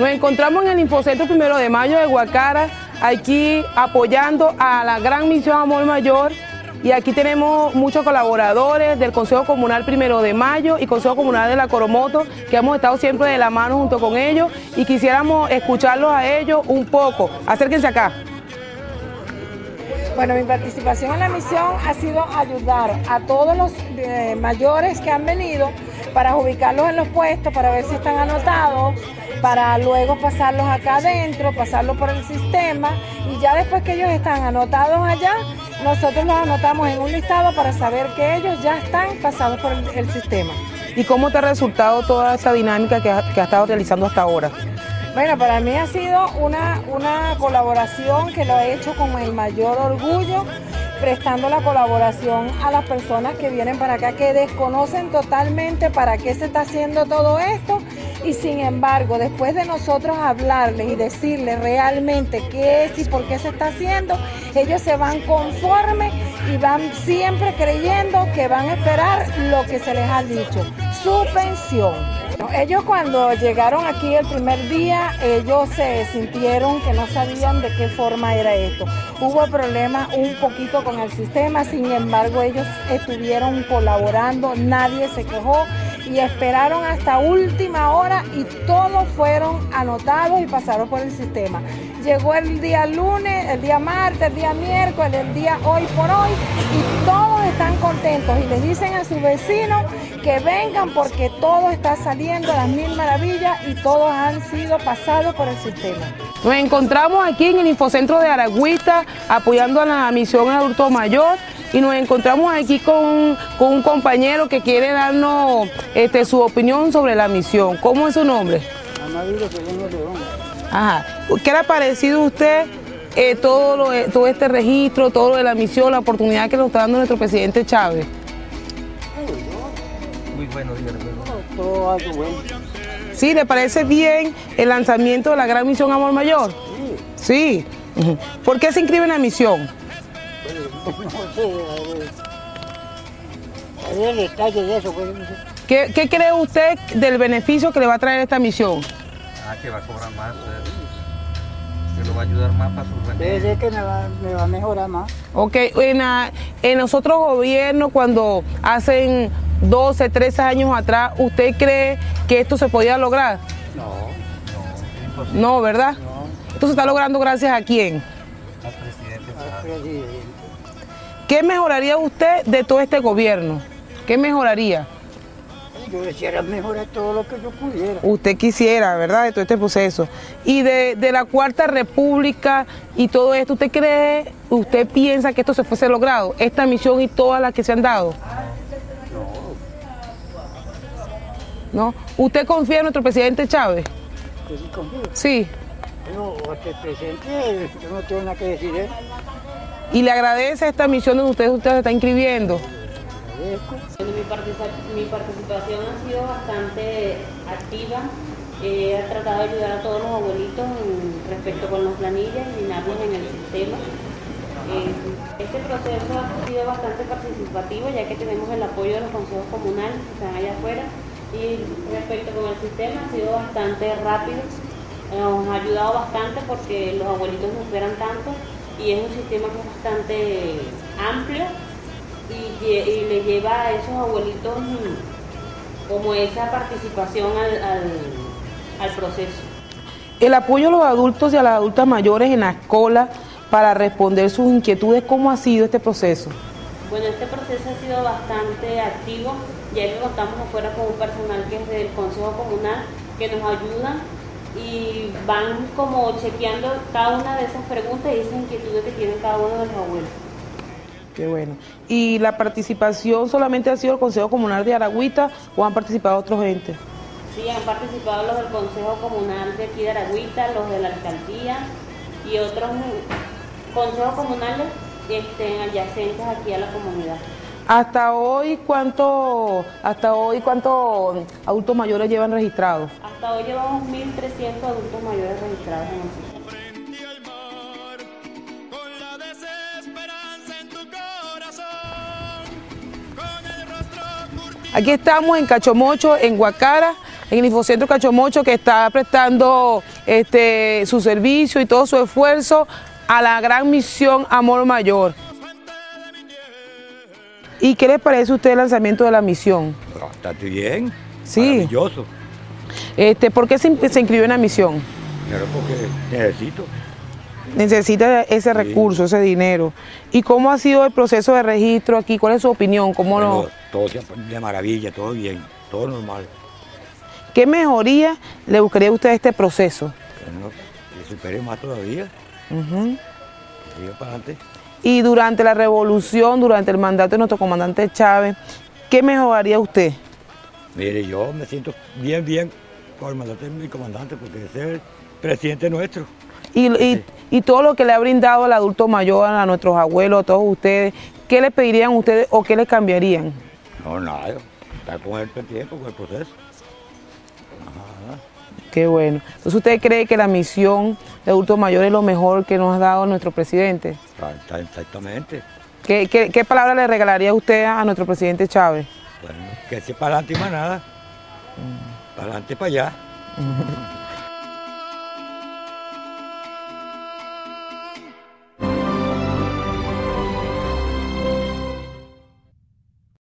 Nos encontramos en el Infocentro Primero de Mayo de Guacara, aquí apoyando a la gran misión Amor Mayor y aquí tenemos muchos colaboradores del Consejo Comunal Primero de Mayo y Consejo Comunal de la Coromoto, que hemos estado siempre de la mano junto con ellos y quisiéramos escucharlos a ellos un poco. Acérquense acá. Bueno, mi participación en la misión ha sido ayudar a todos los eh, mayores que han venido para ubicarlos en los puestos, para ver si están anotados, para luego pasarlos acá adentro, pasarlos por el sistema y ya después que ellos están anotados allá, nosotros los anotamos en un listado para saber que ellos ya están pasados por el, sistema. ¿Y cómo te ha resultado toda esta dinámica que ha, que ha estado realizando hasta ahora? Bueno, para mí ha sido una, una colaboración que lo he hecho con el mayor orgullo, prestando la colaboración a las personas que vienen para acá, que desconocen totalmente para qué se está haciendo todo esto y sin embargo, después de nosotros hablarles y decirles realmente qué es y por qué se está haciendo, ellos se van conformes y van siempre creyendo que van a esperar lo que se les ha dicho, su pensión. Ellos cuando llegaron aquí el primer día, ellos se sintieron que no sabían de qué forma era esto. Hubo problemas un poquito con el sistema, sin embargo ellos estuvieron colaborando, nadie se quejó y esperaron hasta última hora y todos fueron anotados y pasaron por el sistema. Llegó el día lunes, el día martes, el día miércoles, el día hoy por hoy y todos están contentos y les dicen a sus vecinos que vengan porque todo está saliendo a las mil maravillas y todos han sido pasados por el sistema. Nos encontramos aquí en el Infocentro de Aragüita apoyando a la misión adulto mayor y nos encontramos aquí con, un compañero que quiere darnos este, su opinión sobre la misión. ¿Cómo es su nombre? Ajá. ¿Qué le ha parecido a usted eh, todo, todo este registro, todo lo de la misión, la oportunidad que nos está dando nuestro presidente Chávez? Muy bueno, Todo algo bueno. ¿Sí? ¿Le parece bien el lanzamiento de la gran misión Amor Mayor? Sí. Sí. ¿Por qué se inscribe en la misión? ¿Qué, ¿Qué, cree usted del beneficio que le va a traer esta misión? Ah, que va a cobrar más, que lo va a ayudar más para su Debe que me va, me va, a mejorar más. Ok, en, en los otros gobiernos, cuando hacen 12, 13 años atrás, ¿usted cree que esto se podía lograr? No, no, No, ¿verdad? No. ¿Esto se está logrando gracias a quién? Al presidente. Al presidente. ¿Qué mejoraría usted de todo este gobierno? ¿Qué mejoraría? Yo quisiera mejorar todo lo que yo pudiera. Usted quisiera, ¿verdad? De todo este proceso. Y de, la Cuarta República y todo esto, ¿usted cree, usted piensa que esto se fuese logrado? Esta misión y todas las que se han dado. No. ¿No? ¿Usted confía en nuestro presidente Chávez? sí confío. Sí. Pero el presidente, yo no tengo nada que decir ¿eh? y le agradece esta misión donde usted, usted se está inscribiendo. Mi, participación ha sido bastante activa. he tratado de ayudar a todos los abuelitos respecto con las planillas y llenarlos en el sistema. Eh, este proceso ha sido bastante participativo ya que tenemos el apoyo de los consejos comunales que están allá afuera y respecto con el sistema ha sido bastante rápido. Nos ha ayudado bastante porque los abuelitos no esperan tanto y es un sistema que es bastante amplio y, le lleva a esos abuelitos como esa participación al, proceso. El apoyo a los adultos y a las adultas mayores en la escuela para responder sus inquietudes, ¿cómo ha sido este proceso? Bueno, este proceso ha sido bastante activo, ya que contamos afuera con un personal que es del Consejo Comunal que nos ayuda y van como chequeando cada una de esas preguntas y esas inquietudes que tienen cada uno de los abuelos. Qué bueno. ¿Y la participación solamente ha sido el Consejo Comunal de Aragüita o han participado otros entes? Sí, han participado los del Consejo Comunal de aquí de Aragüita, los de la alcaldía y otros consejos comunales este, adyacentes aquí a la comunidad. Hasta hoy, ¿cuánto, hasta hoy, ¿cuántos adultos mayores llevan registrados? Hasta hoy llevamos 1.300 adultos mayores registrados en el sitio. Aquí estamos en Cachomocho, en Guacara, en el Infocentro Cachomocho que está prestando este, su servicio y todo su esfuerzo a la gran misión Amor Mayor. ¿Y qué les parece a usted el lanzamiento de la misión? Bastante bien. Sí. Maravilloso. Este, ¿Por qué se, in- se inscribió en la misión? Pero porque necesito. Necesita ese recurso, ese dinero. ¿Y cómo ha sido el proceso de registro aquí? ¿Cuál es su opinión? ¿Cómo Bueno, lo, Todo de maravilla, todo bien, todo normal. ¿Qué mejoría le buscaría a usted a este proceso? Que supere más todavía, que siga para adelante. Y durante la revolución, durante el mandato de nuestro comandante Chávez, ¿qué mejoraría usted? Mire, yo me siento bien, bien por el mandato de mi comandante, porque es el presidente nuestro. Y, y- y todo lo que le ha brindado al adulto mayor, a nuestros abuelos, a todos ustedes, ¿qué le pedirían ustedes o qué le cambiarían? No, nada, está con el tiempo, con el proceso. Ajá. Qué bueno. Entonces, ¿usted cree que la misión de adulto mayor es lo mejor que nos ha dado nuestro presidente? Está exactamente. ¿Qué, qué, qué palabra le regalaría usted a nuestro presidente Chávez? Bueno, que sea para adelante y más nada. Para adelante y para allá.